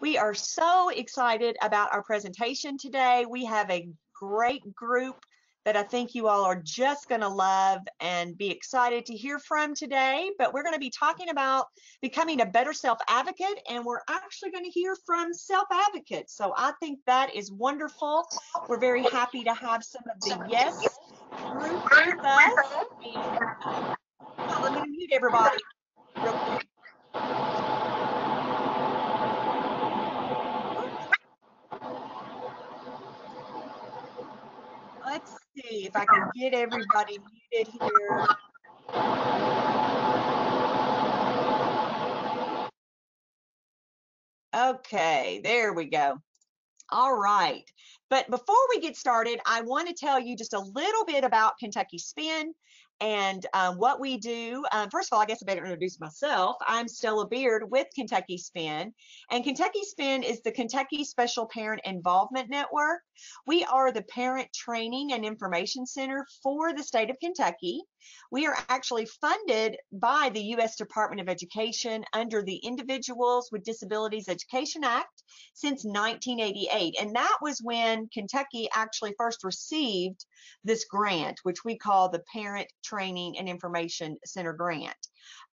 We are so excited about our presentation today. We have a great group that I think you all are just going to love and be excited to hear from today. But we're going to be talking about becoming a better self-advocate, and we're actually going to hear from self-advocates. So I think that is wonderful. We're very happy to have some of the yes group with us. Let me mute everybody Let's see if I can get everybody muted here. Okay, there we go. All right. But before we get started, I want to tell you just a little bit about Kentucky Spin and um, what we do. Um, first of all, I guess I better introduce myself. I'm Stella Beard with Kentucky Spin, and Kentucky Spin is the Kentucky Special Parent Involvement Network. We are the parent training and information center for the state of Kentucky. We are actually funded by the U.S. Department of Education under the Individuals with Disabilities Education Act since 1988. And that was when Kentucky actually first received this grant, which we call the Parent Training and Information Center Grant.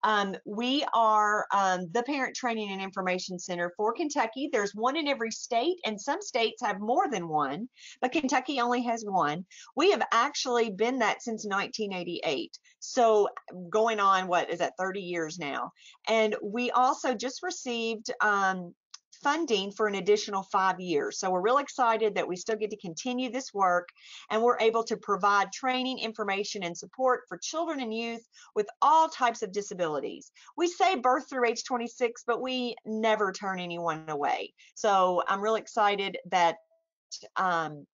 Um, we are um, the Parent Training and Information Center for Kentucky. There's one in every state, and some states have more than one, but Kentucky only has one. We have actually been that since 1988. So going on, what is that, 30 years now? And we also just received um, funding for an additional five years. So we're real excited that we still get to continue this work and we're able to provide training, information, and support for children and youth with all types of disabilities. We say birth through age 26, but we never turn anyone away. So I'm real excited that um,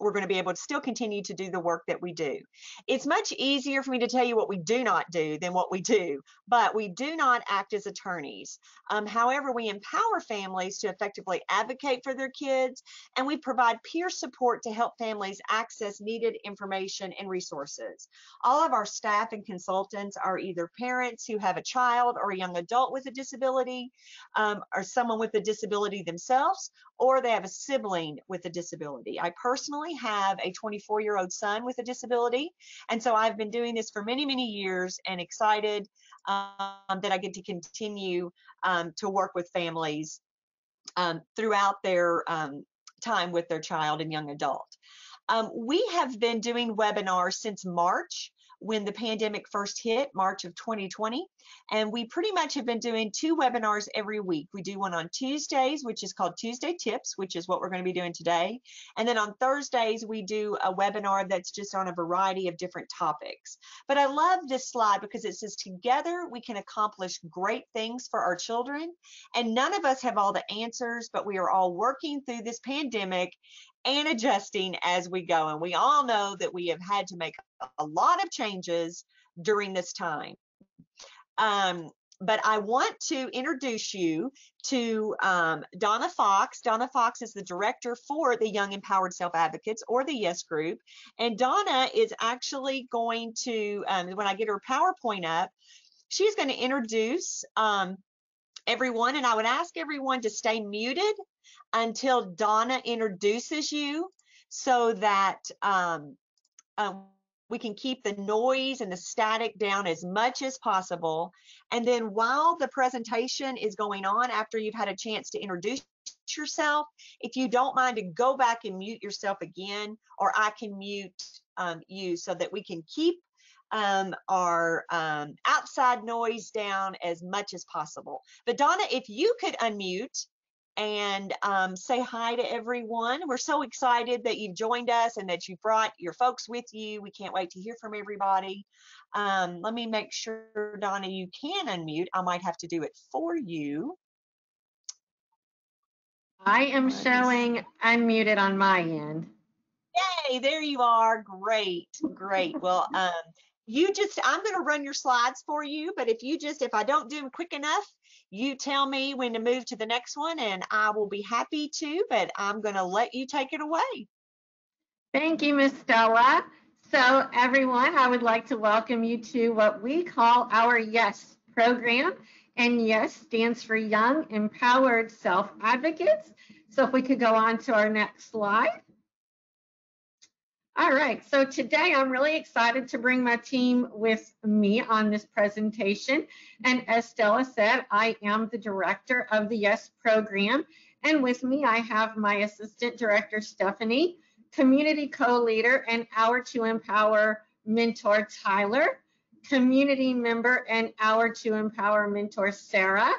we're going to be able to still continue to do the work that we do. It's much easier for me to tell you what we do not do than what we do, but we do not act as attorneys. Um, however, we empower families to effectively advocate for their kids, and we provide peer support to help families access needed information and resources. All of our staff and consultants are either parents who have a child or a young adult with a disability, um, or someone with a disability themselves, or they have a sibling with a disability. I personally have a 24 year old son with a disability. And so I've been doing this for many, many years and excited um, that I get to continue um, to work with families um, throughout their um, time with their child and young adult. Um, we have been doing webinars since March when the pandemic first hit, March of 2020. And we pretty much have been doing two webinars every week. We do one on Tuesdays, which is called Tuesday Tips, which is what we're going to be doing today. And then on Thursdays, we do a webinar that's just on a variety of different topics. But I love this slide because it says together we can accomplish great things for our children. And none of us have all the answers, but we are all working through this pandemic and adjusting as we go. And we all know that we have had to make a lot of changes during this time. Um, but I want to introduce you to um, Donna Fox. Donna Fox is the director for the Young Empowered Self Advocates or the YES Group. And Donna is actually going to, um, when I get her PowerPoint up, she's going to introduce um, everyone. And I would ask everyone to stay muted until Donna introduces you so that um, um, we can keep the noise and the static down as much as possible. And then while the presentation is going on, after you've had a chance to introduce yourself, if you don't mind to go back and mute yourself again, or I can mute um, you so that we can keep um, our um, outside noise down as much as possible. But Donna, if you could unmute and um, say hi to everyone. We're so excited that you've joined us and that you brought your folks with you. We can't wait to hear from everybody. Um, let me make sure, Donna, you can unmute. I might have to do it for you. I am showing unmuted on my end. Yay, there you are. Great, great. Well, um, you just, I'm going to run your slides for you, but if you just, if I don't do them quick enough, you tell me when to move to the next one and I will be happy to, but I'm going to let you take it away. Thank you, Miss Stella. So everyone, I would like to welcome you to what we call our YES program. And YES stands for Young Empowered Self Advocates. So if we could go on to our next slide. All right, so today I'm really excited to bring my team with me on this presentation. And as Stella said, I am the director of the YES program. And with me, I have my assistant director, Stephanie, community co-leader and Hour to Empower mentor, Tyler, community member and Hour to Empower mentor, Sarah,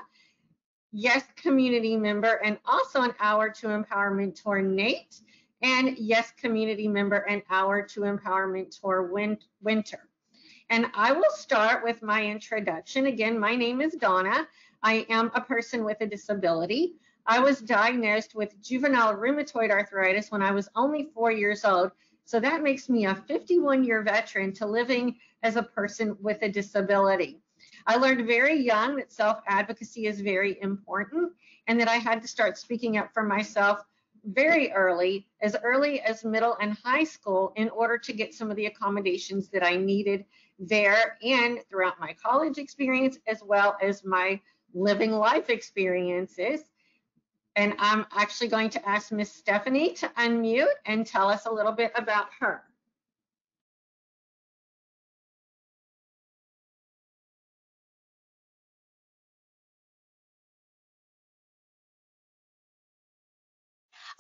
Yes community member and also an Hour to Empower mentor, Nate, and Yes community member and Hour to Empower mentor, Winter. And I will start with my introduction. Again, my name is Donna. I am a person with a disability. I was diagnosed with juvenile rheumatoid arthritis when I was only four years old. So that makes me a 51 year veteran to living as a person with a disability. I learned very young that self advocacy is very important and that I had to start speaking up for myself very early, as early as middle and high school, in order to get some of the accommodations that I needed there and throughout my college experience, as well as my living life experiences. And I'm actually going to ask Miss Stephanie to unmute and tell us a little bit about her.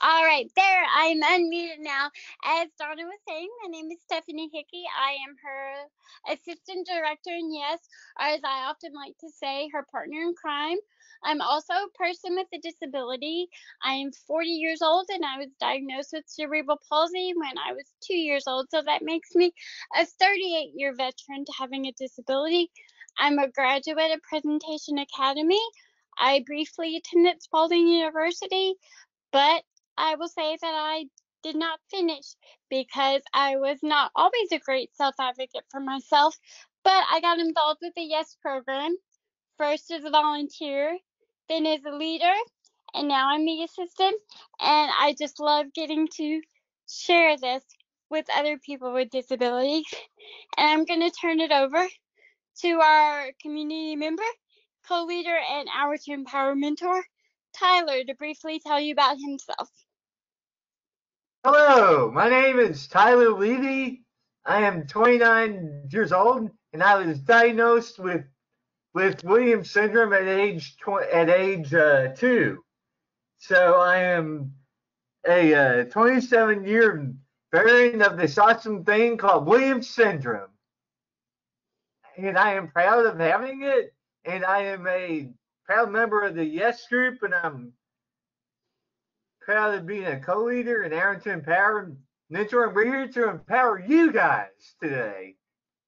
All right, there, I'm unmuted now. As Donna was saying, my name is Stephanie Hickey. I am her assistant director, and yes, as I often like to say, her partner in crime. I'm also a person with a disability. I am 40 years old and I was diagnosed with cerebral palsy when I was two years old. So that makes me a 38 year veteran to having a disability. I'm a graduate of Presentation Academy. I briefly attended Spalding University, but I will say that I did not finish because I was not always a great self advocate for myself. But I got involved with the YES program, first as a volunteer, then as a leader, and now I'm the assistant. And I just love getting to share this with other people with disabilities. And I'm going to turn it over to our community member, co leader, and Hour to Empower mentor, Tyler, to briefly tell you about himself. Hello, my name is Tyler Levy. I am 29 years old, and I was diagnosed with with Williams syndrome at age tw- at age uh, two. So I am a uh, 27 year variant of this awesome thing called Williams syndrome, and I am proud of having it. And I am a proud member of the Yes Group, and I'm proud of being a co-leader and Hour to Empower mentor. And we're here to empower you guys today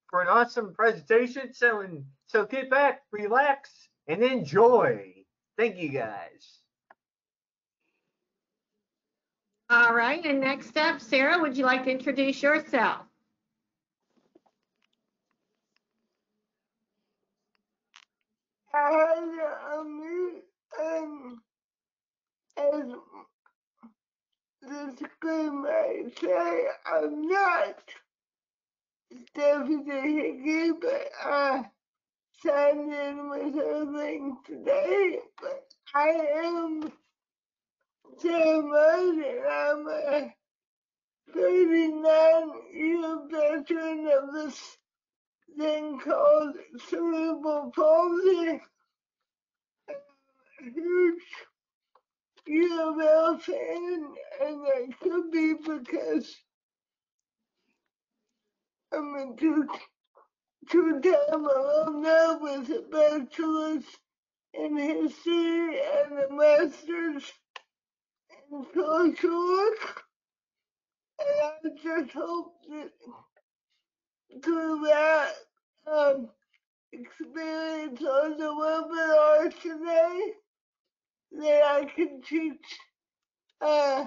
for an awesome presentation. So, so get back, relax, and enjoy. Thank you guys. All right, and next up, Sarah, would you like to introduce yourself? Hi, um, um, as the scream I say, I'm not Stephanie Hickey, but I signed in with her link today. But I am Sam and I'm a 39 year veteran of this thing called cerebral palsy. Huge UofL fan, and I could be because I'm a two two-time alumni with a bachelor's in history and a master's in social work. And I just hope that through that um, experience on the webinar today, that I can teach uh,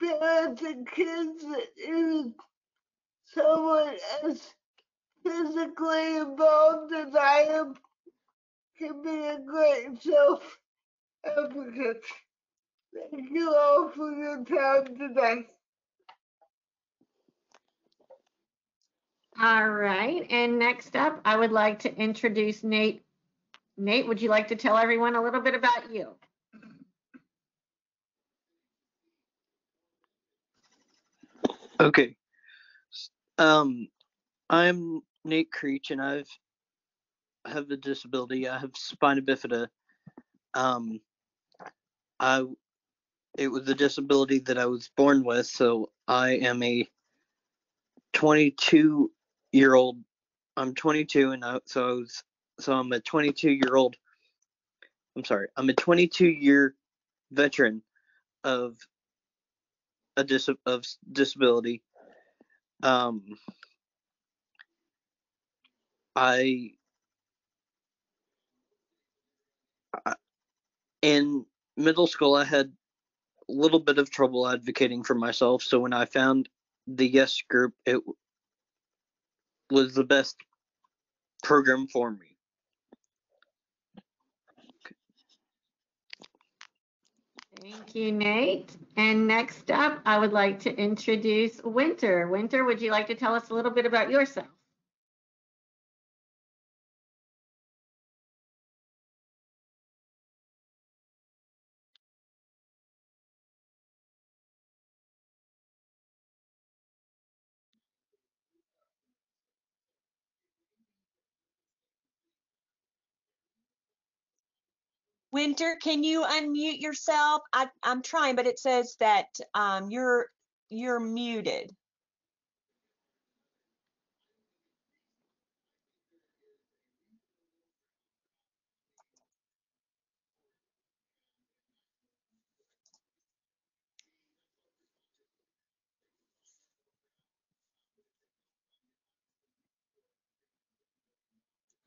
parents and kids that is someone as physically involved as I am can be a great self advocate. Thank you all for your time today. All right, and next up, I would like to introduce Nate Nate, would you like to tell everyone a little bit about you? Okay. Um, I'm Nate Creech and I've have a disability. I have spina bifida. Um, I it was a disability that I was born with, so I am a 22 year old. I'm 22 and I, so I was so I'm a 22 year old. I'm sorry. I'm a 22 year veteran of a dis of disability. Um, I, I in middle school I had a little bit of trouble advocating for myself. So when I found the Yes group, it was the best program for me. Thank you, Nate. And next up, I would like to introduce Winter. Winter, would you like to tell us a little bit about yourself? Winter, can you unmute yourself? I, I'm trying, but it says that um, you're you're muted.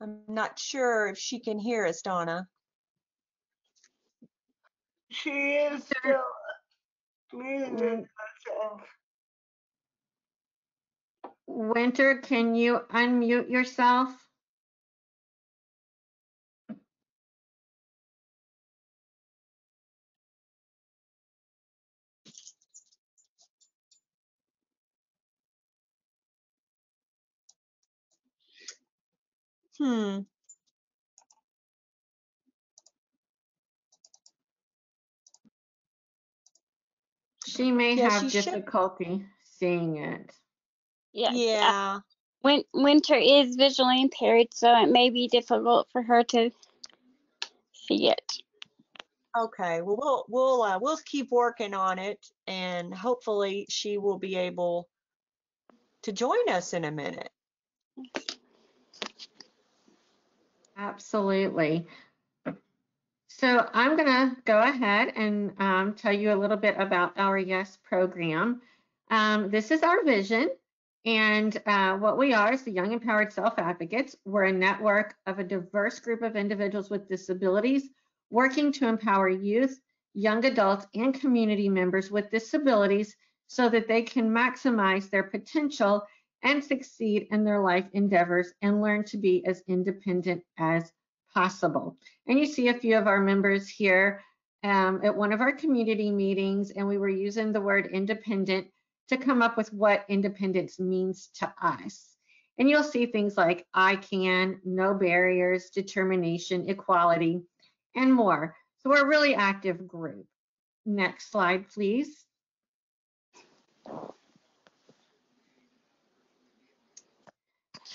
I'm not sure if she can hear us, Donna. She is still muted herself. Winter, can you unmute yourself? Hmm. She may Yeah, have she should- difficulty seeing it. Yes. uh, Yeah. Win- Winter is visually impaired, so it may be difficult for her to see it. Okay. Well, we'll we'll uh, we'll keep working on it, and hopefully she will be able to join us in a minute. Absolutely. So I'm going to go ahead and um, tell you a little bit about our YES program. Um, this is our vision. And uh, what we are is the Young Empowered Self Advocates. We're a network of a diverse group of individuals with disabilities working to empower youth, young adults, and community members with disabilities so that they can maximize their potential and succeed in their life endeavors and learn to be as independent as possible. And you see a few of our members here um, at one of our community meetings, and we were using the word independent to come up with what independence means to us. And you'll see things like I can, no barriers, determination, equality, and more. So we're a really active group. Next slide, please.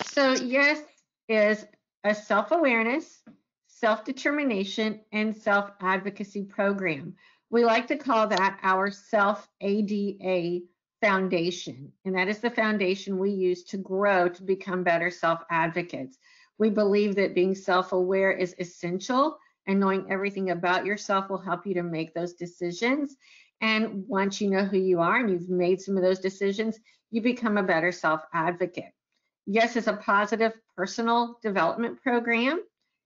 So yes is a self-awareness, self-determination, and self-advocacy program. We like to call that our self-ADA foundation, and that is the foundation we use to grow to become better self-advocates. We believe that being self-aware is essential and knowing everything about yourself will help you to make those decisions. And once you know who you are and you've made some of those decisions, you become a better self-advocate. Yes is a positive personal development program.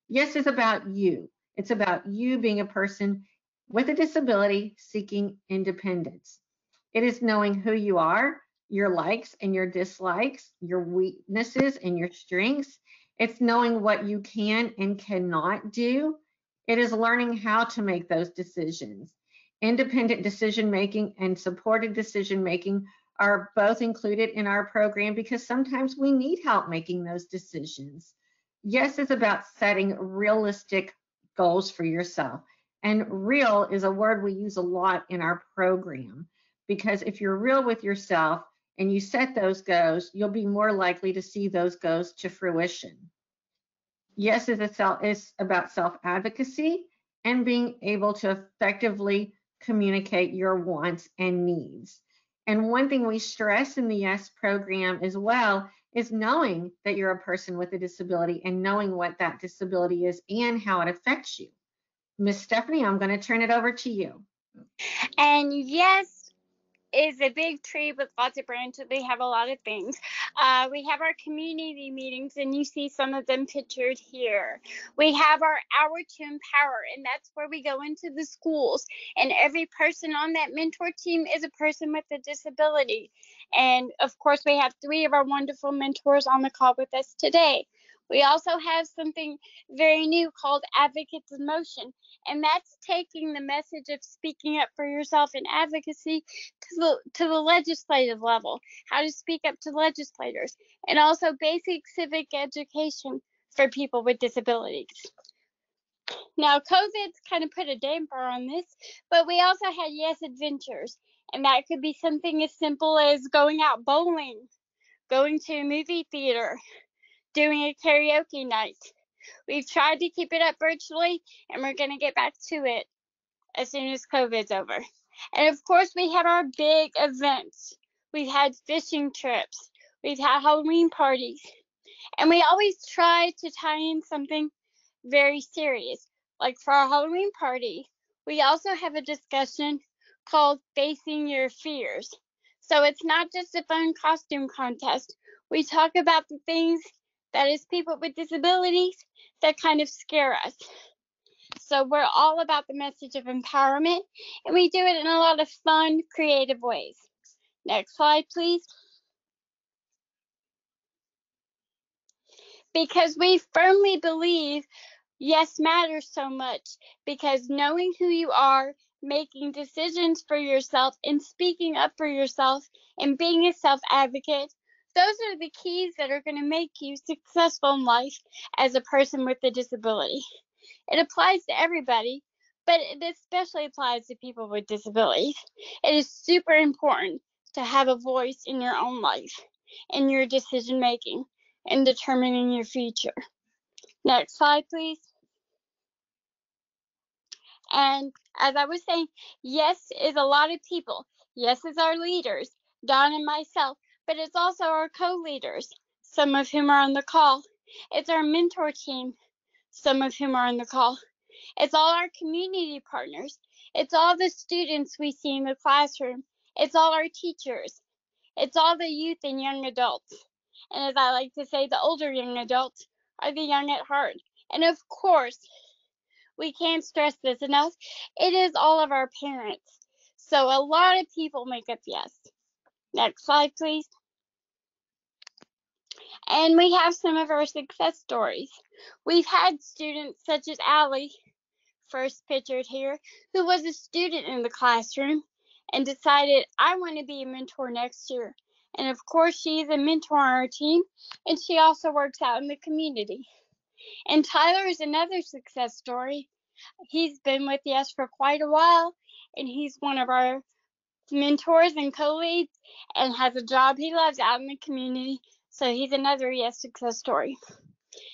Yes is about you. It's about you being a person with a disability seeking independence. It is knowing who you are, your likes and your dislikes, your weaknesses and your strengths. It's knowing what you can and cannot do. It is learning how to make those decisions. Independent decision making and supported decision making are both included in our program because sometimes we need help making those decisions. Yes is about setting realistic goals for yourself. And real is a word we use a lot in our program because if you're real with yourself and you set those goals, you'll be more likely to see those goals to fruition. Yes is about self advocacy and being able to effectively communicate your wants and needs. And one thing we stress in the YES program as well is knowing that you're a person with a disability and knowing what that disability is and how it affects you. Miss Stephanie, I'm going to turn it over to you. And yes, is a big tree with lots of branches. They have a lot of things. Uh, we have our community meetings, and you see some of them pictured here. We have our Hour to Empower, and that's where we go into the schools. And every person on that mentor team is a person with a disability. And of course, we have three of our wonderful mentors on the call with us today. We also have something very new called Advocates in Motion, and that's taking the message of speaking up for yourself in advocacy to the, to the legislative level, how to speak up to legislators, and also basic civic education for people with disabilities. Now, COVID's kind of put a damper on this, but we also had Yes Adventures, and that could be something as simple as going out bowling, going to a movie theater, doing a karaoke night. We've tried to keep it up virtually, and we're going to get back to it as soon as COVID's over. And of course, we have our big events. We've had fishing trips, we've had Halloween parties, and we always try to tie in something very serious. Like for our Halloween party, we also have a discussion called Facing Your Fears. So it's not just a fun costume contest. We talk about the things that is people with disabilities that kind of scare us. So we're all about the message of empowerment and we do it in a lot of fun, creative ways. Next slide, please. Because we firmly believe yes matters so much because knowing who you are, making decisions for yourself, and speaking up for yourself and being a self advocate those are the keys that are going to make you successful in life as a person with a disability. It applies to everybody, but it especially applies to people with disabilities. It is super important to have a voice in your own life, in your decision making, and determining your future. Next slide, please. And as I was saying, yes is a lot of people. Yes is our leaders, Donna and myself, but it's also our co-leaders, some of whom are on the call. It's our mentor team, some of whom are on the call. It's all our community partners. It's all the students we see in the classroom. It's all our teachers. It's all the youth and young adults. And as I like to say, the older young adults are the young at heart. And of course, we can't stress this enough. It is all of our parents. So a lot of people make up yes. Next slide, please. And we have some of our success stories. We've had students such as Allie, first pictured here, who was a student in the classroom and decided, I want to be a mentor next year. And of course, she's a mentor on our team, and she also works out in the community. And Tyler is another success story. He's been with us for quite a while, and he's one of our mentors and co-leads and has a job he loves out in the community. So he's another yes success story.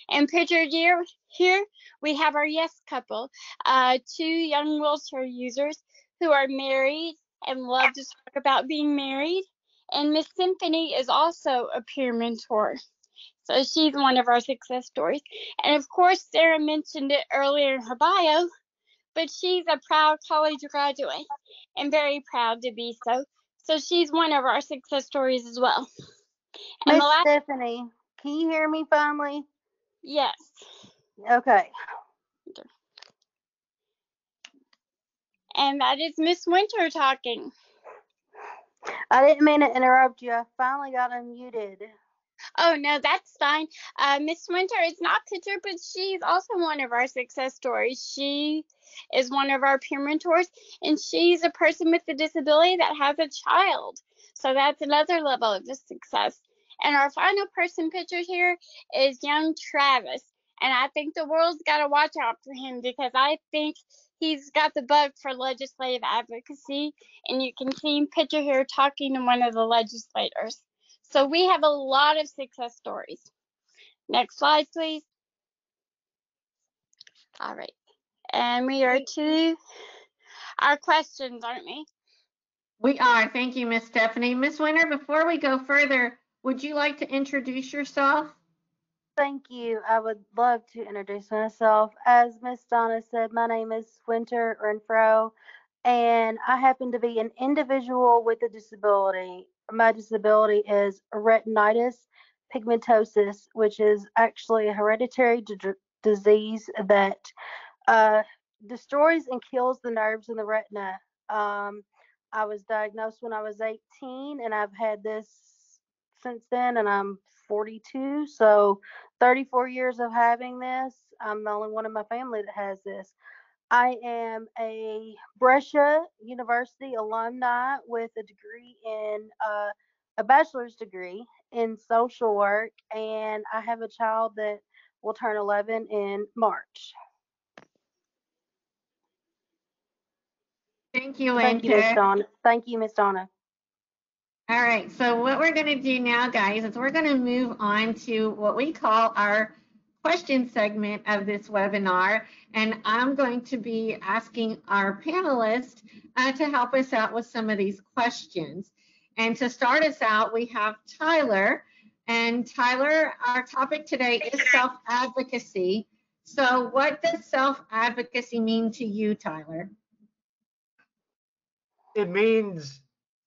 And pictured here, here we have our yes couple, uh, two young wheelchair users who are married and love to talk about being married. And Miss Symphony is also a peer mentor. So she's one of our success stories. And of course, Sarah mentioned it earlier in her bio, but she's a proud college graduate and very proud to be so. So she's one of our success stories as well. And Miss last, Stephanie, can you hear me finally? Yes. Okay. And that is Miss Winter talking. I didn't mean to interrupt you. I finally got unmuted. Oh no, that's fine. Uh, Miss Winter is not pictured, but she's also one of our success stories. She is one of our peer mentors, and she's a person with a disability that has a child. So that's another level of success. And our final person pictured here is young Travis. And I think the world's got to watch out for him because I think he's got the bug for legislative advocacy. And you can see him picture here talking to one of the legislators. So we have a lot of success stories. Next slide, please. All right. And we are to our questions, aren't we? We are. Thank you, Miss Stephanie. Miss Winter, before we go further, would you like to introduce yourself? Thank you. I would love to introduce myself. As Miss Donna said, my name is Winter Renfro, and I happen to be an individual with a disability. My disability is retinitis pigmentosa, which is actually a hereditary d- disease that uh, destroys and kills the nerves in the retina. Um, I was diagnosed when I was 18, and I've had this since then, and I'm 42. So 34 years of having this. I'm the only one in my family that has this. I am a Brescia University alumni with a degree in uh, a bachelor's degree in social work, and I have a child that will turn 11 in March. Thank you, Thank you, Miss Donna. Thank you, Miss Donna. All right, so what we're going to do now, guys, is we're going to move on to what we call our question segment of this webinar. And I'm going to be asking our panelists uh, to help us out with some of these questions. And to start us out, we have Tyler. And Tyler, our topic today is self-advocacy. So what does self-advocacy mean to you, Tyler? It means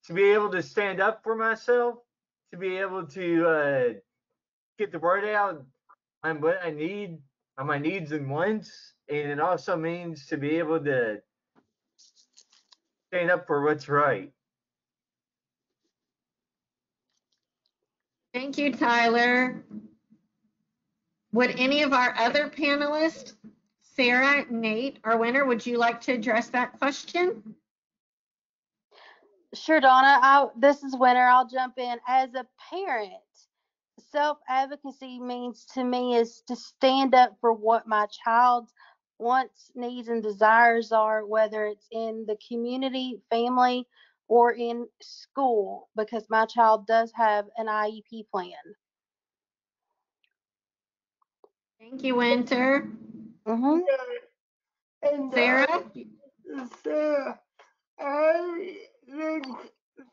to be able to stand up for myself, to be able to uh, get the word out on what I need, on my needs and wants, and it also means to be able to stand up for what's right. Thank you, Tyler. Would any of our other panelists, Sarah, Nate, or Winter, would you like to address that question? Sure, Donna. I, this is Winter. I'll jump in. As a parent, self advocacy means to me is to stand up for what my child's wants, needs, and desires are, whether it's in the community, family, or in school, because my child does have an IEP plan. Thank you, Winter. hmm And uh, Sarah? Sarah, I think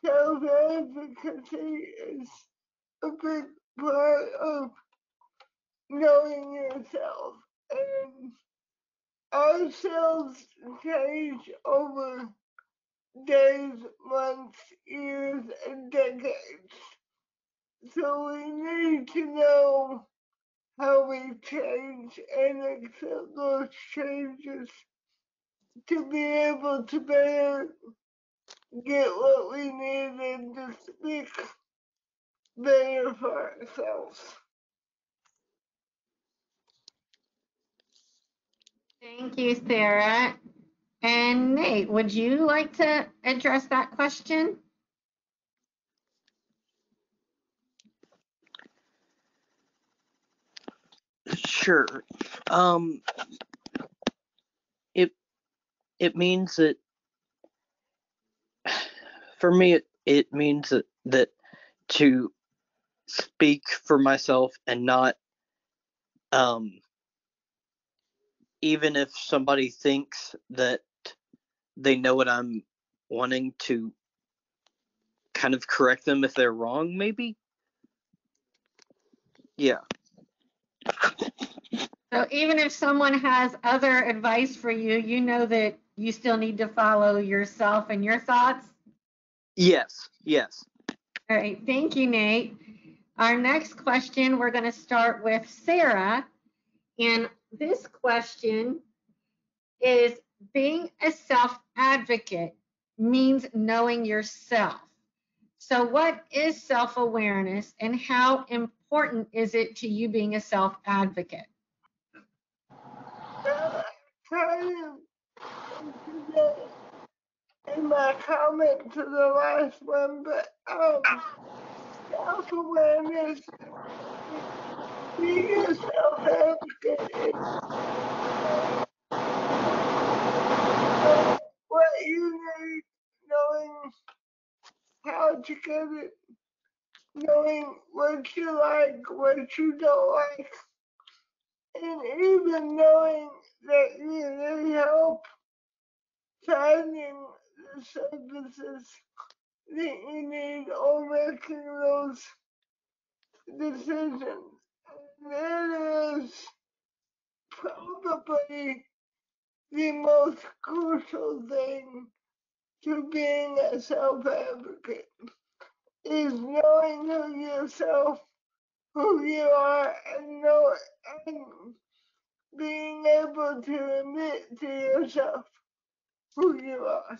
self-advocacy is a big part of uh, knowing yourself. And ourselves change over days, months, years, and decades. So we need to know how we change and accept those changes to be able to better get what we need and to speak better for ourselves. Thank you, Sarah. And Nate, would you like to address that question? Sure. Um, it it means that for me it, it means that that to speak for myself and not um even if somebody thinks that they know what I'm wanting to kind of correct them if they're wrong maybe yeah So even if someone has other advice for you, you know that you still need to follow yourself and your thoughts? yes yes All right, thank you, Nate. Our next question, we're going to start with Sarah. And this question is being a self advocate means knowing yourself. So, what is self awareness and how important is it to you being a self advocate? In my comment to the last one, but um, self-awareness. Being a self-advocate. What you need, knowing how to get it, knowing what you like, what you don't like, and even knowing that you need help finding the services that you need or making those decisions. That is probably the most crucial thing to being a self advocate is knowing who yourself, who you are, and know and being able to admit to yourself who you are.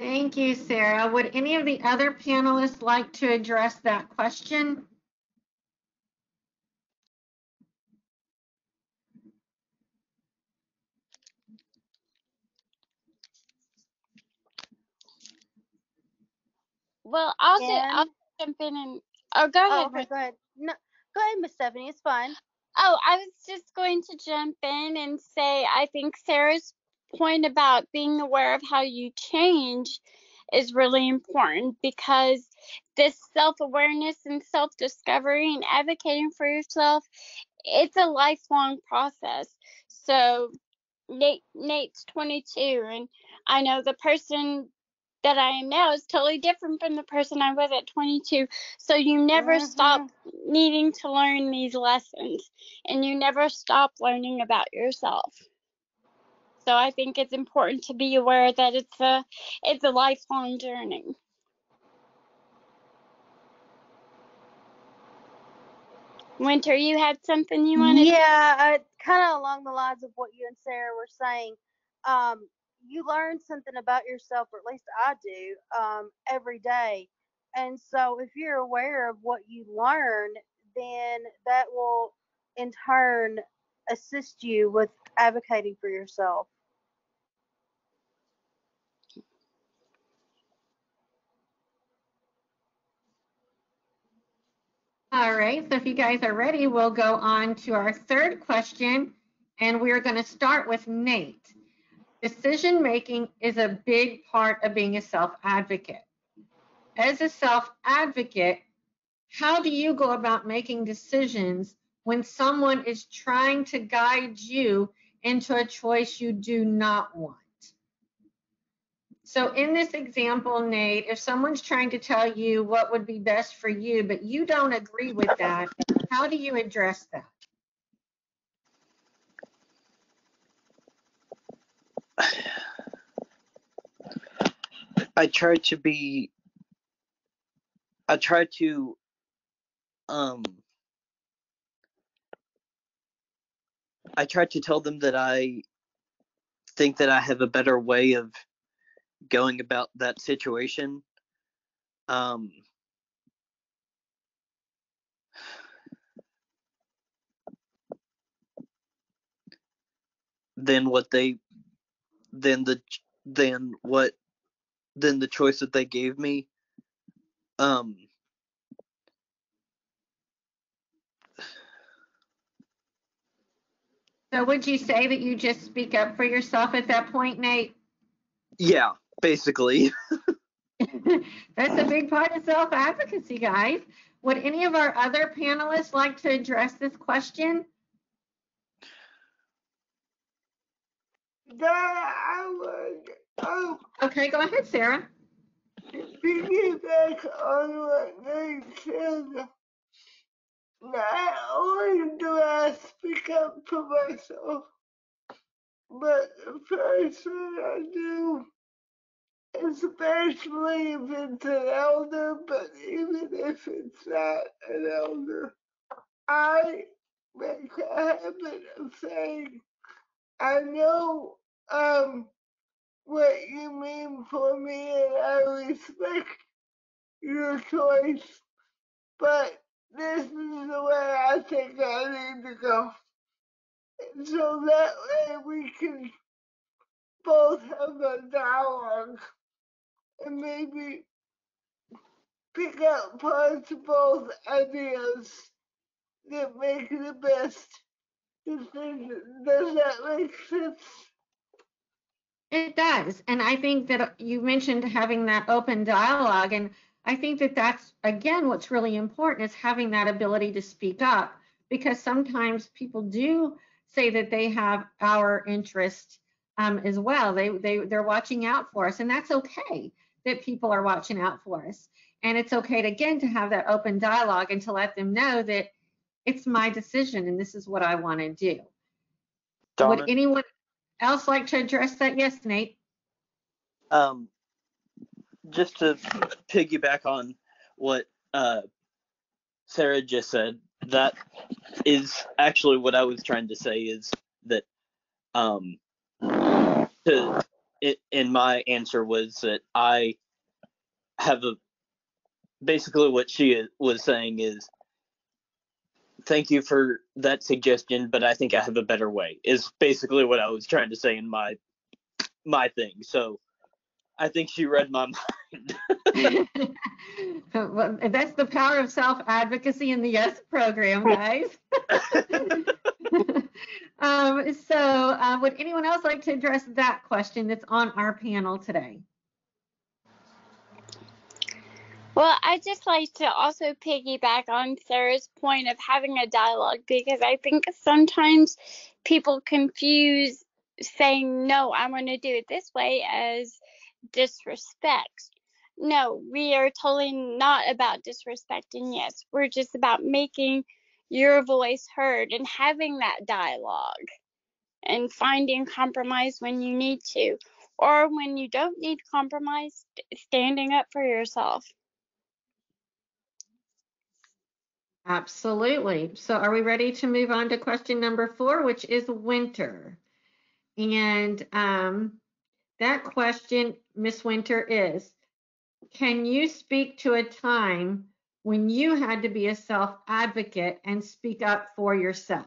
Thank you, Sarah. Would any of the other panelists like to address that question? Well, I'll say I'll jump in and oh, go Oh, ahead. okay, Ruth. go ahead. No, go ahead, Miss Stephanie. It's fine. Oh, I was just going to jump in and say I think Sarah's point about being aware of how you change is really important because this self-awareness and self-discovery and advocating for yourself, it's a lifelong process. So Nate Nate's 22 and I know the person that I am now is totally different from the person I was at 22. So you never stop mm-hmm. needing to learn these lessons and you never stop learning about yourself. So I think it's important to be aware that it's a it's a lifelong journey. Winter, you had something you wanted Yeah, uh, kind of along the lines of what you and Sarah were saying. Um, you learn something about yourself, or at least I do, um, every day. And so, if you're aware of what you learn, then that will in turn assist you with advocating for yourself. All right, so if you guys are ready, we'll go on to our third question, and we're going to start with Nate. Decision making is a big part of being a self advocate. As a self advocate, how do you go about making decisions when someone is trying to guide you into a choice you do not want? So in this example, Nate, if someone's trying to tell you what would be best for you, but you don't agree with that, how do you address that? I try to be I try to um I try to tell them that I think that I have a better way of going about that situation. Um than what they than the than what than the choice that they gave me. Um So would you say that you just speak up for yourself at that point, Nate? yeah, basically. That's a big part of self advocacy, guys. Would any of our other panelists like to address this question? That I would um, Okay, go ahead, Sarah. piggyback on what they said. Not only do I speak up for myself, but the person I do, especially if it's an elder, but even if it's not an elder, I make a habit of saying, I know um what you mean for me and I respect your choice, but this is the way I think I need to go. And so that way we can both have a dialogue and maybe pick out parts of both ideas that make the best decision. Does that make sense? It does. And I think that you mentioned having that open dialogue. And I think that that's, again, what's really important is having that ability to speak up because sometimes people do say that they have our interest um, as well. They, they, they're watching out for us and that's okay that people are watching out for us. And it's okay to, again, to have that open dialogue and to let them know that it's my decision and this is what I want to do. Donna, Would anyone else like to address that? Yes, Nate. um, just to piggyback on what uh, Sarah just said, that is actually what I was trying to say is that um, to it, in my answer was that I have a basically what she was saying is thank you for that suggestion, but I think I have a better way. Is basically what I was trying to say in my my thing. So I think she read my mind. Well, That's the power of self-advocacy in the YES program, guys. Um, so, uh, would anyone else like to address that question that's on our panel today? Well, I'd just like to also piggyback on Sarah's point of having a dialogue because I think sometimes people confuse saying, no, I'm going to do it this way as disrespect. No, we are totally not about disrespecting. Yes, we're just about making your voice heard and having that dialogue and finding compromise when you need to. Or when you don't need compromise, standing up for yourself. Absolutely. So are we ready to move on to question number four, which is winter? And um, that question, Miss Winter, is, can you speak to a time when you had to be a self-advocate and speak up for yourself?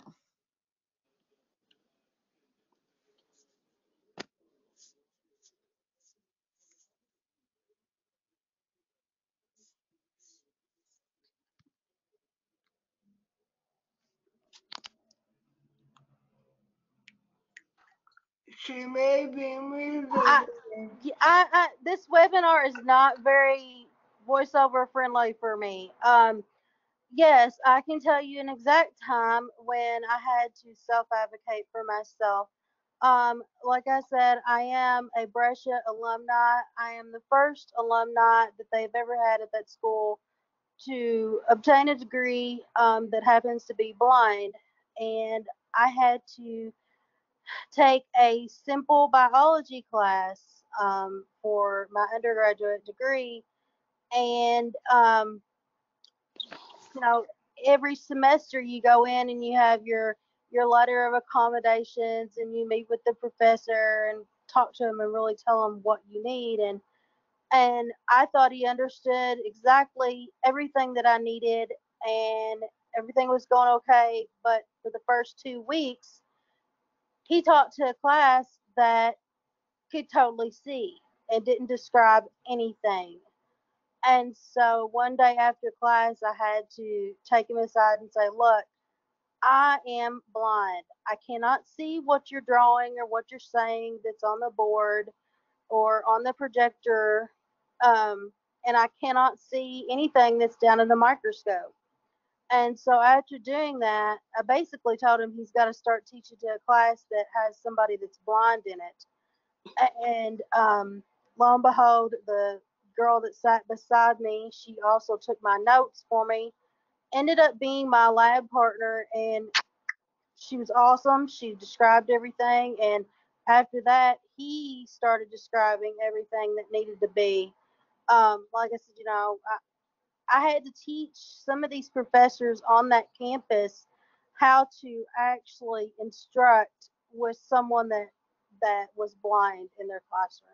She may be muted. I- I, I, this webinar is not very voiceover friendly for me. Um, yes, I can tell you an exact time when I had to self advocate for myself. Um, like I said, I am a Brescia alumni. I am the first alumni that they've ever had at that school to obtain a degree um, that happens to be blind. And I had to take a simple biology class um, for my undergraduate degree. And, um, you know, every semester you go in and you have your your letter of accommodations and you meet with the professor and talk to him and really tell him what you need and and I thought he understood exactly everything that I needed and everything was going okay but for the first 2 weeks he taught to a class that could totally see and didn't describe anything. And so one day after class, I had to take him aside and say, Look, I am blind. I cannot see what you're drawing or what you're saying that's on the board or on the projector. Um, and I cannot see anything that's down in the microscope. And so after doing that, I basically told him he's got to start teaching to a class that has somebody that's blind in it. And um, lo and behold, the girl that sat beside me, she also took my notes for me, ended up being my lab partner, and she was awesome. She described everything. And after that, he started describing everything that needed to be. Um, like I said, you know, I, I had to teach some of these professors on that campus how to actually instruct with someone that that was blind in their classroom.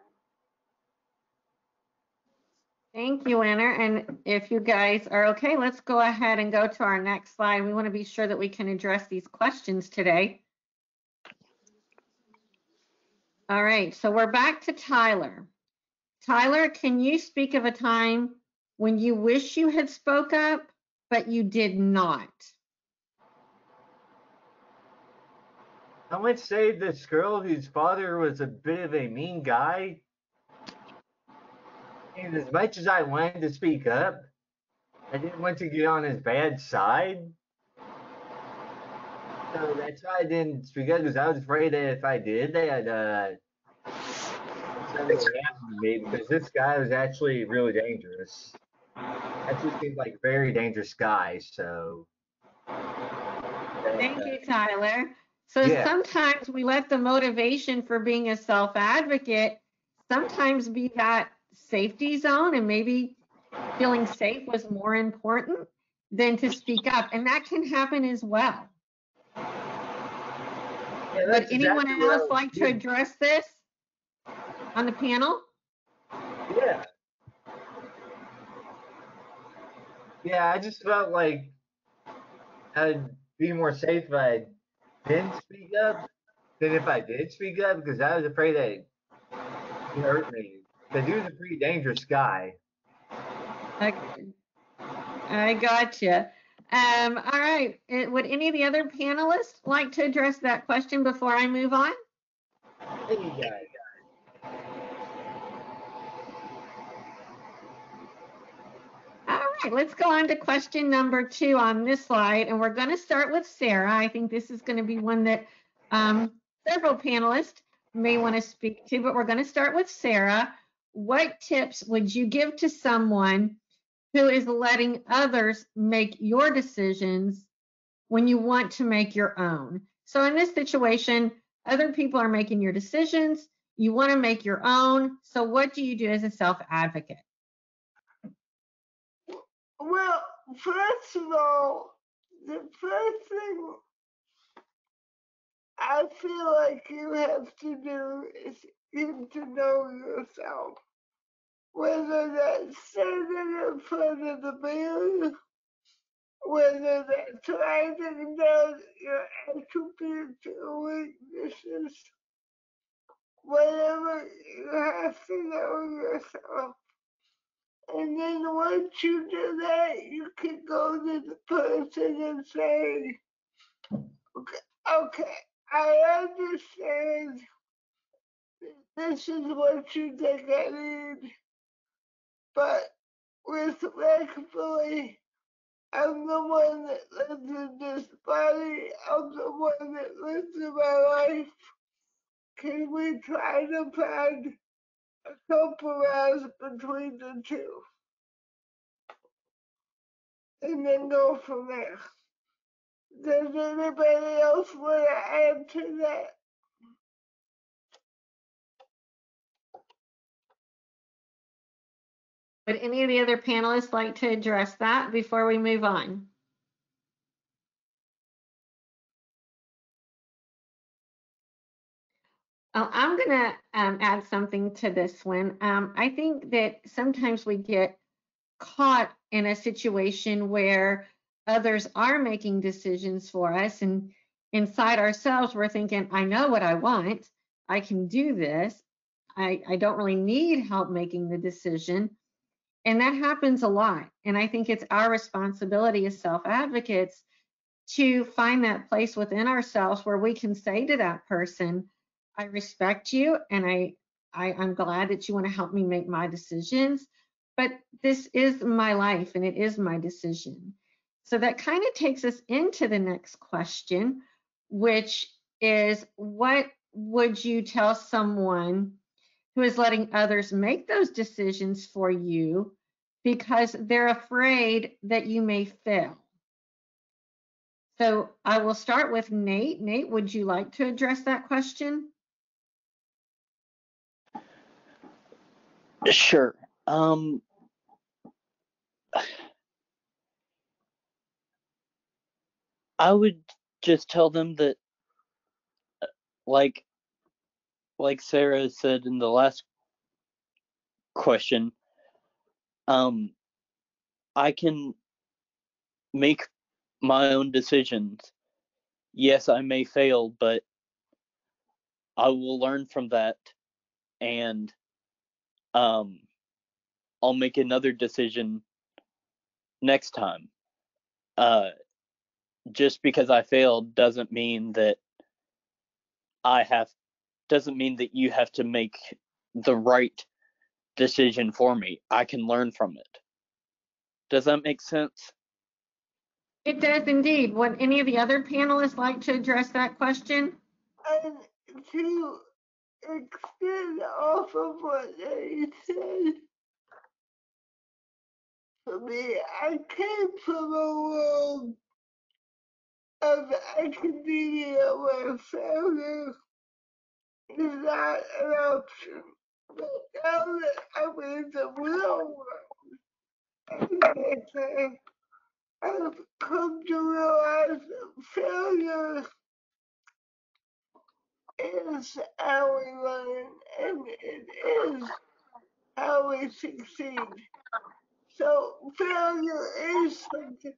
Thank you, Anna. And if you guys are okay, let's go ahead and go to our next slide. We want to be sure that we can address these questions today. All right, so we're back to Tyler. Tyler, can you speak of a time when you wish you had spoke up, but you did not? I would say this girl whose father was a bit of a mean guy. And as much as I wanted to speak up, I didn't want to get on his bad side. So that's why I didn't speak up because I was afraid that if I did, that uh, something would because this guy was actually really dangerous. Actually seems like very dangerous guys. So. Thank you, Tyler. So Yeah. sometimes we let the motivation for being a self advocate sometimes be that safety zone, and maybe feeling safe was more important than to speak up. And that can happen as well. Yeah, Would anyone exactly else like to address this on the panel? Yeah. Yeah, I just felt like I'd be more safe if I didn't speak up than if I did speak up because I was afraid that he hurt me. Because he was a pretty dangerous guy. Okay. I gotcha. Um, all right. Uh, Would any of the other panelists like to address that question before I move on? Thank you guys. All right, let's go on to question number two on this slide, and we're going to start with Sarah. I think this is going to be one that um, several panelists may want to speak to, but we're going to start with Sarah. What tips would you give to someone who is letting others make your decisions when you want to make your own? So in this situation, other people are making your decisions. You want to make your own. So what do you do as a self-advocate? Well, first of all, the first thing I feel like you have to do is get to know yourself. Whether that's standing in front of the mirror, whether that's writing down your attributes or weaknesses, whatever, you have to know yourself. And then once you do that, you can go to the person and say, okay, okay I understand this is what you think I need, but respectfully, I'm the one that lives in this body, I'm the one that lives in my life. Can we try to find compromise between the two? And then go from there. Does anybody else want to add to that? Would any of the other panelists like to address that before we move on? Oh, I'm going to um, add something to this one. Um, I think that sometimes we get caught in a situation where others are making decisions for us, and inside ourselves, we're thinking, I know what I want. I can do this. I, I don't really need help making the decision. And that happens a lot. And I think it's our responsibility as self advocates to find that place within ourselves where we can say to that person, I respect you and I, I I'm glad that you want to help me make my decisions, but this is my life and it is my decision. So that kind of takes us into the next question, which is what would you tell someone who is letting others make those decisions for you because they're afraid that you may fail? So I will start with Nate. Nate, would you like to address that question? Sure. Um, I would just tell them that, uh, like, like Sarah said in the last question, um, I can make my own decisions. Yes, I may fail, but I will learn from that and um I'll make another decision next time. Uh, just because I failed doesn't mean that I have doesn't mean that you have to make the right decision for me. I can learn from it. Does that make sense? It does indeed. Would any of the other panelists like to address that question? And to extend off of what they said, for me, I came from a world of academia where failure is not an option. But now that I'm in the real world, I say, I've come to realize that failure is how we learn and it is how we succeed. So failure is something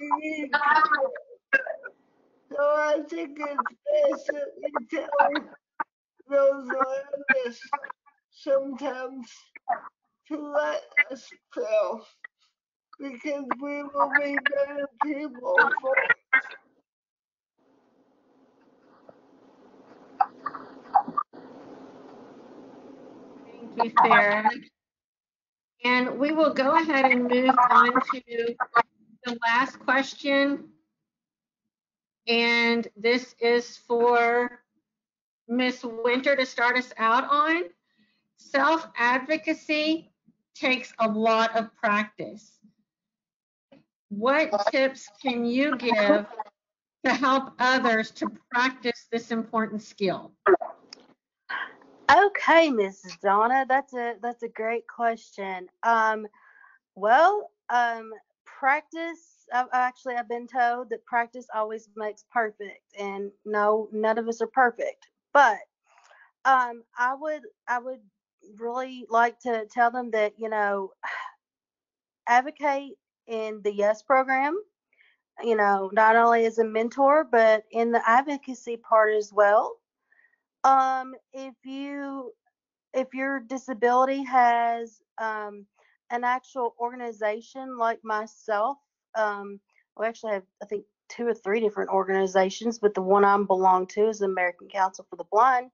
we need. So I think it's best that we tell those around us sometimes to let us fail because we will be better people for it. Thank you, Sarah. And we will go ahead and move on to the last question. And this is for Ms. Winter to start us out on. Self-advocacy takes a lot of practice. What tips can you give to help others to practice this important skill? Okay, Mrs. Donna, that's a that's a great question. Um, well, um, practice. I've, actually, I've been told that practice always makes perfect, and no, none of us are perfect. But um, I would I would really like to tell them that you know advocate in the Yes program. You know, not only as a mentor, but in the advocacy part as well. Um, if you if your disability has um, an actual organization like myself, um, we actually have I think two or three different organizations, but the one I'm belong to is the American Council for the Blind.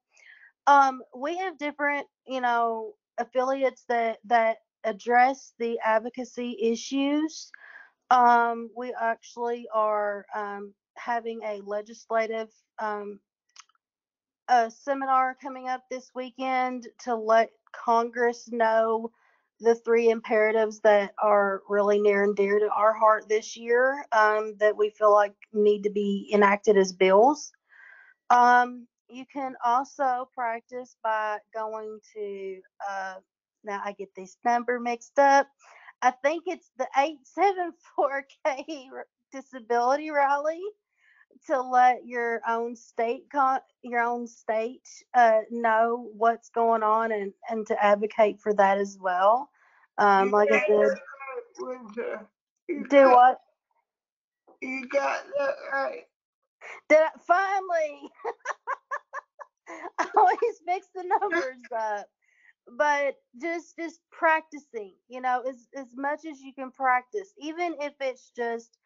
Um, we have different, you know, affiliates that that address the advocacy issues. Um, we actually are um, having a legislative um, a seminar coming up this weekend to let Congress know the three imperatives that are really near and dear to our heart this year um, that we feel like need to be enacted as bills. Um, you can also practice by going to, uh, now I get this number mixed up. I think it's the 874K disability rally to let your own state con- your own state uh, know what's going on and and to advocate for that as well. Um, like I said, do got- what? You got that right. Did I finally? I always mix the numbers up, but just just practicing. You know, as as much as you can practice, even if it's just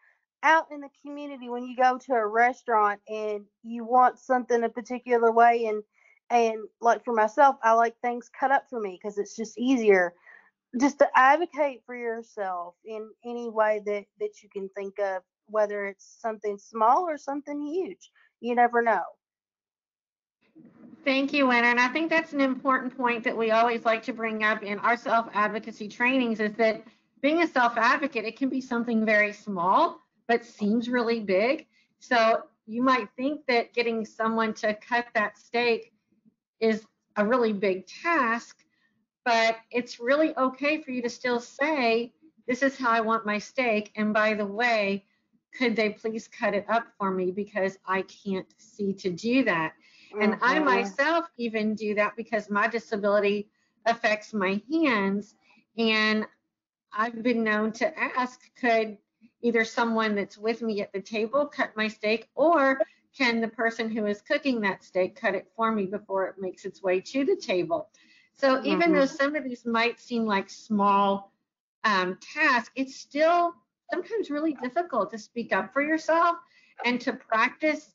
out in the community when you go to a restaurant and you want something a particular way and and like for myself i like things cut up for me because it's just easier just to advocate for yourself in any way that that you can think of whether it's something small or something huge you never know Thank you, Winter. And I think that's an important point that we always like to bring up in our self advocacy trainings is that being a self advocate, it can be something very small, but seems really big. So you might think that getting someone to cut that steak is a really big task, but it's really okay for you to still say, This is how I want my steak. And by the way, could they please cut it up for me because I can't see to do that? And I Mhm. myself even do that because my disability affects my hands. And I've been known to ask, could either someone that's with me at the table cut my steak, or can the person who is cooking that steak cut it for me before it makes its way to the table? So even though some of these might seem like small um, task, it's still sometimes really difficult to speak up for yourself and to practice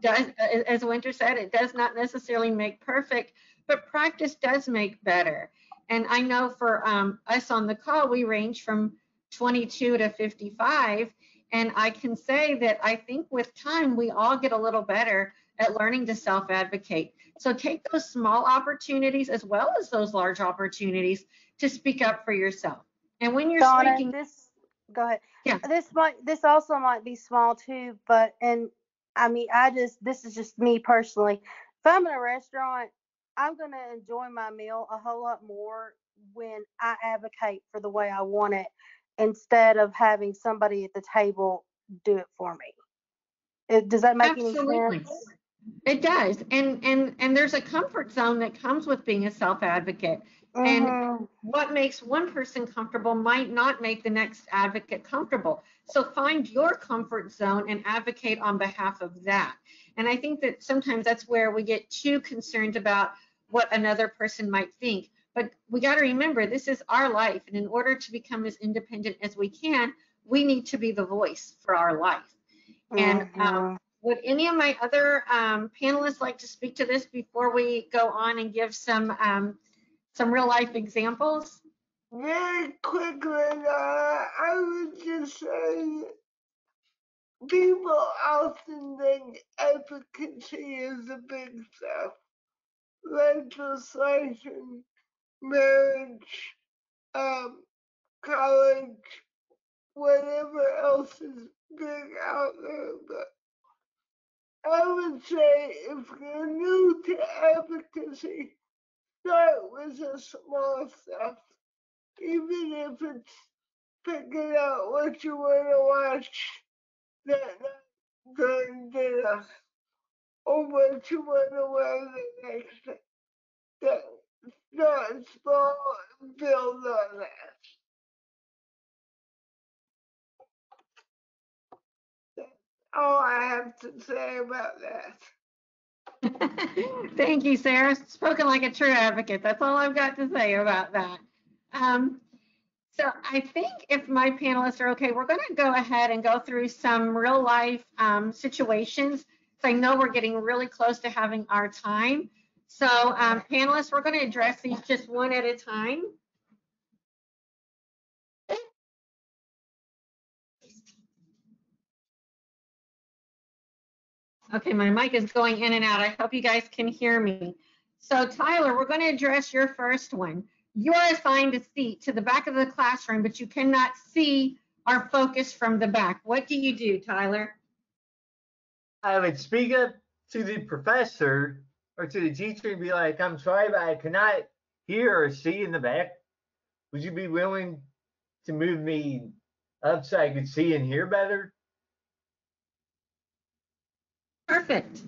does as winter said it does not necessarily make perfect but practice does make better and i know for um, us on the call we range from 22 to 55 and i can say that i think with time we all get a little better at learning to self advocate so take those small opportunities as well as those large opportunities to speak up for yourself and when you're Donna, speaking this go ahead. Yeah. This might this also might be small too, but and I mean I just this is just me personally. If I'm in a restaurant, I'm gonna enjoy my meal a whole lot more when I advocate for the way I want it instead of having somebody at the table do it for me. It, does that make Absolutely. any sense? It does. And and and there's a comfort zone that comes with being a self-advocate. And Mhm. what makes one person comfortable might not make the next advocate comfortable. So find your comfort zone and advocate on behalf of that. And I think that sometimes that's where we get too concerned about what another person might think. But we got to remember this is our life. And in order to become as independent as we can, we need to be the voice for our life. And um, Mhm. would any of my other um, panelists like to speak to this before we go on and give some um, some real life examples? Very quickly, uh, I would just say people often think advocacy is a big stuff. Legislation, marriage, um, college, whatever else is big out there. But I would say if you're new to advocacy, start with the small stuff even if it's picking out what you want to watch that night during dinner or what you want to wear the next day. That start small and build on that. That's all I have to say about that. Thank you, Sarah. Spoken like a true advocate. That's all I've got to say about that. Um, so I think if my panelists are okay, we're going to go ahead and go through some real life um, situations. So I know we're getting really close to having our time. So um, panelists, we're going to address these just one at a time. Okay, my mic is going in and out. I hope you guys can hear me. So Tyler, we're going to address your first one. You're assigned a seat to the back of the classroom, but you cannot see our focus from the back. What do you do, Tyler? I would speak up to the professor or to the teacher and be like, I'm sorry, but I cannot hear or see in the back. Would you be willing to move me up so I could see and hear better? Perfect.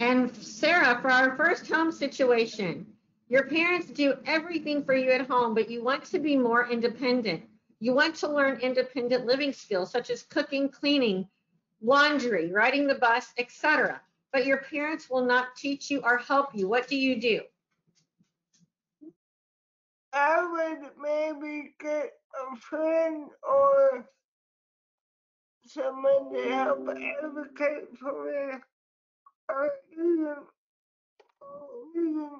And Sarah, for our first home situation, your parents do everything for you at home, but you want to be more independent. You want to learn independent living skills such as cooking, cleaning, laundry, riding the bus, etc. But your parents will not teach you or help you. What do you do? I would maybe get a friend or someone to help advocate for me, or even, even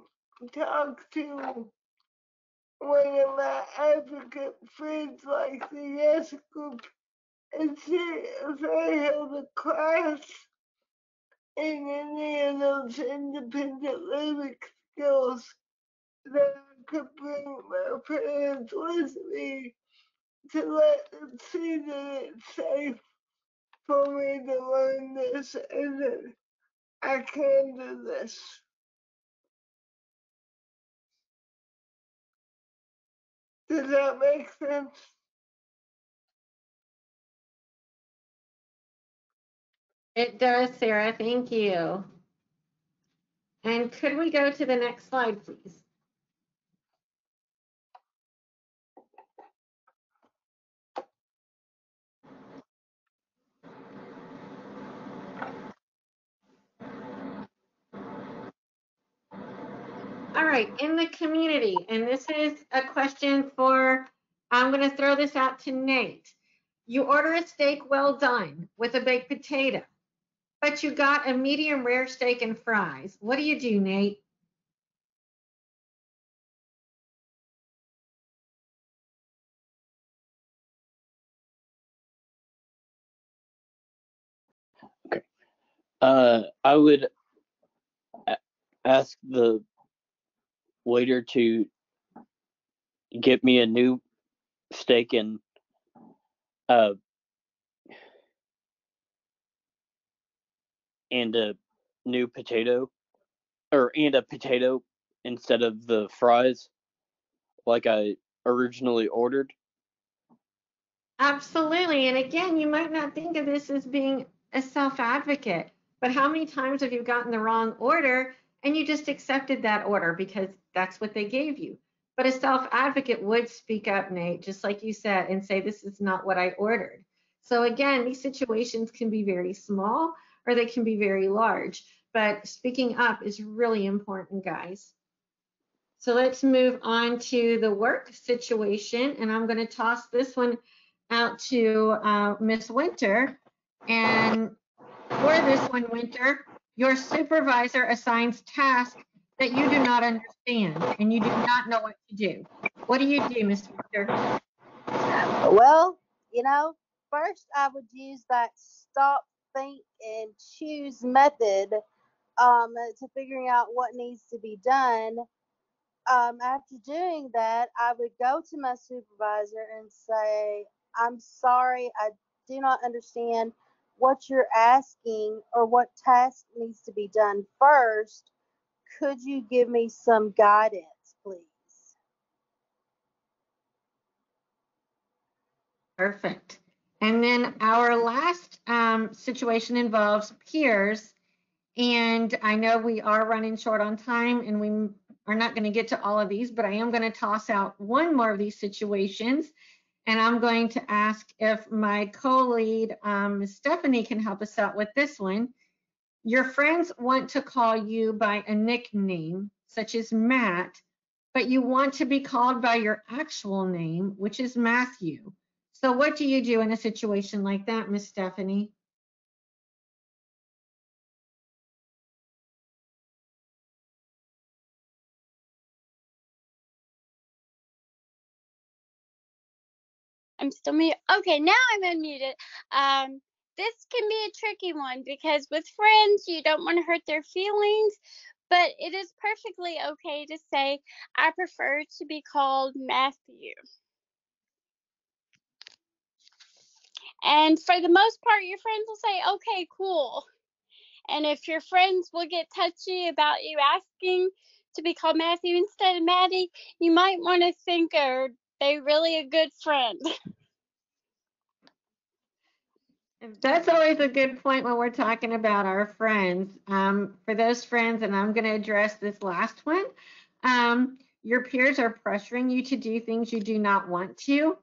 talk to one of my advocate friends like the Yes Group and see if they have a class in any of those independent living skills that I could bring my parents with me to let them see that it's safe for me to learn this and that I can do this. Does that make sense? It does, Sarah. Thank you. And could we go to the next slide, please? All right, in the community, and this is a question for I'm going to throw this out to Nate. You order a steak well done with a baked potato, but you got a medium rare steak and fries. What do you do, Nate? Uh, I would ask the waiter to get me a new steak and uh and a new potato or and a potato instead of the fries like I originally ordered. Absolutely. And again, you might not think of this as being a self advocate, but how many times have you gotten the wrong order and you just accepted that order because that's what they gave you? But a self advocate would speak up, Nate, just like you said, and say, This is not what I ordered. So again, these situations can be very small or they can be very large, but speaking up is really important, guys. So let's move on to the work situation, and I'm going to toss this one out to uh, Miss Winter. And for this one, Winter, your supervisor assigns tasks that you do not understand and you do not know what to do. What do you do, Miss Winter? Well, you know, first I would use that stop, think, and choose method um, to figuring out what needs to be done. Um, after doing that, I would go to my supervisor and say, I'm sorry, I do not understand what you're asking or what task needs to be done first. Could you give me some guidance, please? Perfect. And then our last um, situation involves peers. And I know we are running short on time and we are not going to get to all of these, but I am going to toss out one more of these situations. And I'm going to ask if my co-lead, um, Stephanie, can help us out with this one. Your friends want to call you by a nickname, such as Matt, but you want to be called by your actual name, which is Matthew. So what do you do in a situation like that, Miss Stephanie? I'm still mute. Okay, now I'm unmuted. Um, this can be a tricky one because with friends, you don't want to hurt their feelings, but it is perfectly okay to say, I prefer to be called Matthew. And for the most part, your friends will say, okay, cool. And if your friends will get touchy about you asking to be called Matthew instead of Maddie, you might want to think, are they really a good friend? That's always a good point when we're talking about our friends. Um, for those friends, and I'm going to address this last one, um, your peers are pressuring you to do things you do not want to.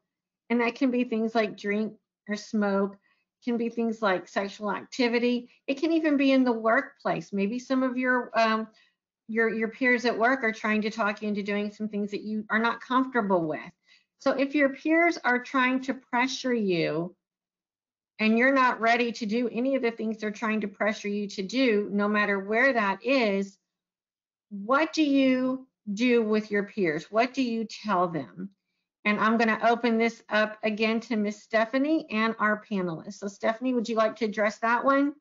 And that can be things like drink or smoke, can be things like sexual activity. It can even be in the workplace. Maybe some of your um, your your peers at work are trying to talk you into doing some things that you are not comfortable with. So if your peers are trying to pressure you and you're not ready to do any of the things they're trying to pressure you to do, no matter where that is, what do you do with your peers? What do you tell them? And I'm going to open this up again to Miss Stephanie and our panelists. So Stephanie, would you like to address that one?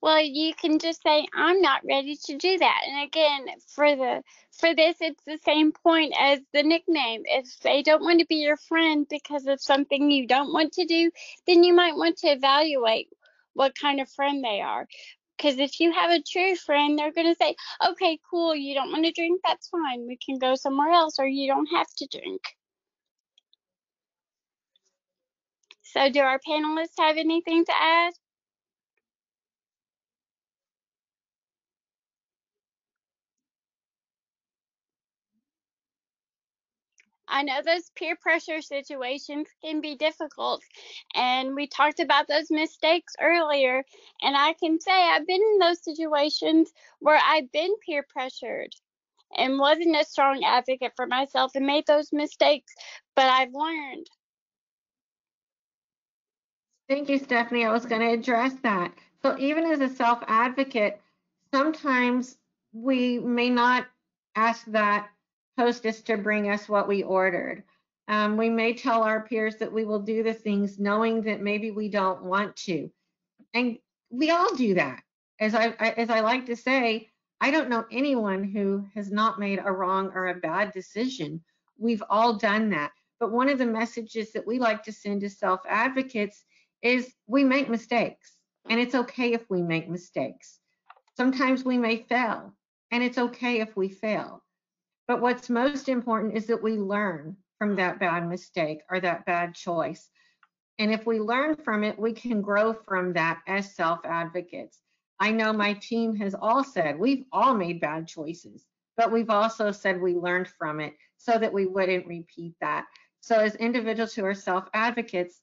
Well, you can just say I'm not ready to do that. And again, for the for this it's the same point as the nickname. If they don't want to be your friend because of something you don't want to do, then you might want to evaluate what kind of friend they are. Because if you have a true friend, they're going to say, okay, cool, you don't want to drink, that's fine. We can go somewhere else, or you don't have to drink. So, do our panelists have anything to add? I know those peer pressure situations can be difficult, and we talked about those mistakes earlier. And I can say I've been in those situations where I've been peer pressured, and wasn't a strong advocate for myself and made those mistakes, but I've learned. Thank you, Stephanie. I was going to address that. So even as a self-advocate, sometimes we may not ask that hostess to bring us what we ordered. Um, we may tell our peers that we will do the things knowing that maybe we don't want to. And we all do that. As I, I as I like to say, I don't know anyone who has not made a wrong or a bad decision. We've all done that. But one of the messages that we like to send to self-advocates is we make mistakes and it's okay if we make mistakes. Sometimes we may fail and it's okay if we fail. But what's most important is that we learn from that bad mistake or that bad choice. And if we learn from it, we can grow from that as self advocates. I know my team has all said we've all made bad choices, but we've also said we learned from it so that we wouldn't repeat that. So, as individuals who are self advocates,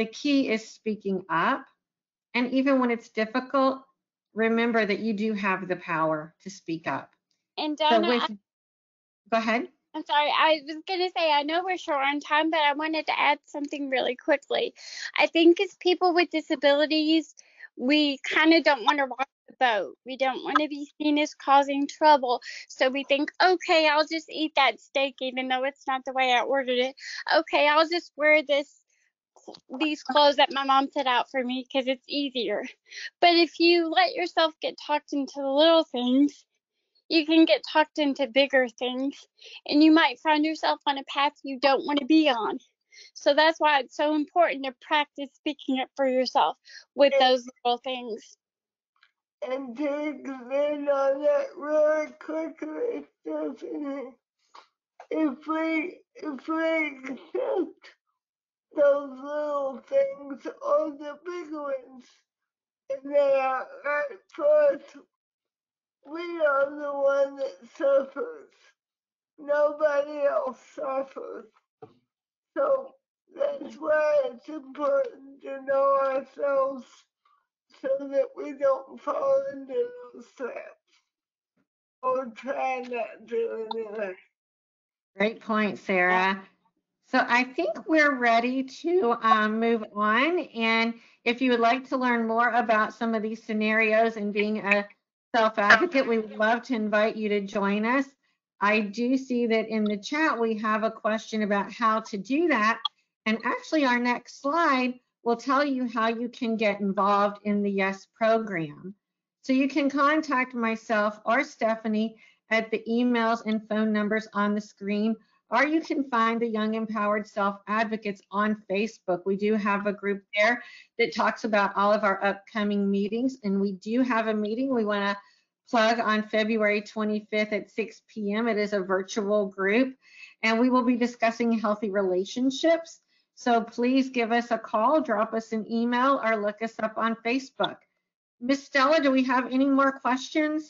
the key is speaking up. And even when it's difficult, remember that you do have the power to speak up. And So with, I- go ahead. I'm sorry, I was gonna say I know we're short on time, but I wanted to add something really quickly. I think as people with disabilities, we kind of don't want to rock the boat. We don't want to be seen as causing trouble. So we think, okay, I'll just eat that steak even though it's not the way I ordered it. Okay, I'll just wear this these clothes that my mom set out for me because it's easier. But if you let yourself get talked into the little things, you can get talked into bigger things and you might find yourself on a path you don't want to be on. So that's why it's so important to practice speaking up for yourself with those little things. And to expand on that really quickly, Stephanie, if we if we accept those little things or the big ones, and they are right for us, we are the one that suffers. Nobody else suffers. So that's why it's important to know ourselves so that we don't fall into those traps or try not to anyway. Great point, Sarah. So I think we're ready to um, move on. And if you would like to learn more about some of these scenarios and being a self-advocate, we would love to invite you to join us. I do see that in the chat, we have a question about how to do that. And actually, our next slide will tell you how you can get involved in the YES program. So you can contact myself or Stephanie at the emails and phone numbers on the screen, or you can find the Young Empowered Self Advocates on Facebook. We do have a group there that talks about all of our upcoming meetings, and we do have a meeting we want to plug on February 25th at 6 p.m. It is a virtual group, and we will be discussing healthy relationships. So please give us a call, drop us an email, or look us up on Facebook. Miss Stella, do we have any more questions?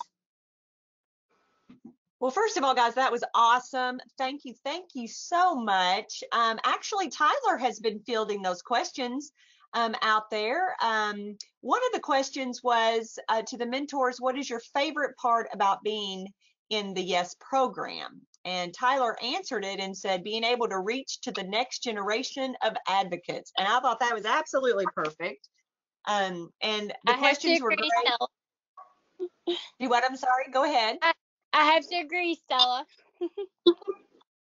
Well, first of all, guys, that was awesome. Thank you. Thank you so much. Um, actually, Tyler has been fielding those questions um, out there. Um, one of the questions was uh, to the mentors, what is your favorite part about being in the YES program? And Tyler answered it and said, being able to reach to the next generation of advocates. And I thought that was absolutely perfect. Um, and the I questions were great. Do what? I'm sorry. Go ahead. I have to agree, Stella.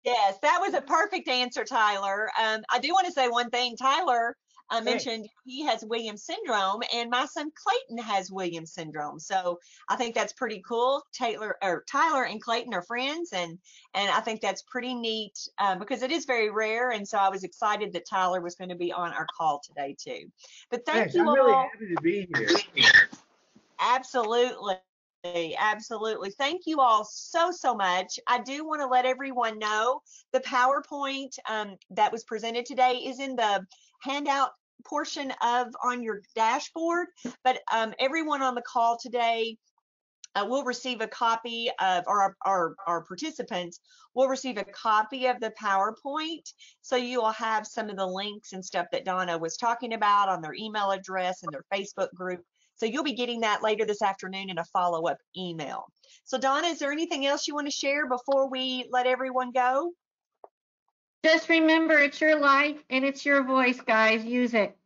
Yes, that was a perfect answer, Tyler. Um, I do want to say one thing. Tyler uh, mentioned he has Williams syndrome, and my son Clayton has Williams syndrome. So I think that's pretty cool. Taylor or Tyler and Clayton are friends, and and I think that's pretty neat um, because it is very rare. And so I was excited that Tyler was going to be on our call today too. But thank Thanks. you I'm all. really happy to be here. Absolutely. Absolutely. Thank you all so, so much. I do want to let everyone know the PowerPoint um, that was presented today is in the handout portion of on your dashboard, but um, everyone on the call today uh, will receive a copy of, or our, our, our participants will receive a copy of the PowerPoint. So you will have some of the links and stuff that Donna was talking about on their email address and their Facebook group So you'll be getting that later this afternoon in a follow-up email. So Donna, is there anything else you want to share before we let everyone go? Just remember, it's your life and it's your voice, guys. Use it.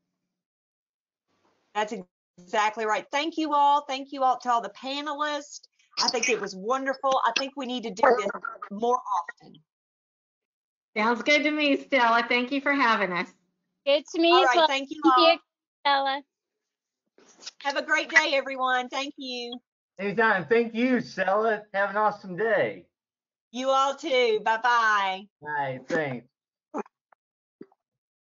That's exactly right. Thank you all. Thank you all to all the panelists. I think it was wonderful. I think we need to do this more often. Sounds good to me, Stella. Thank you for having us. Good to me All as well. thank you Thank you, Stella. Have a great day, everyone. Thank you. Anytime. Thank you, Stella. Have an awesome day. You all too. Bye-bye. Right, thanks.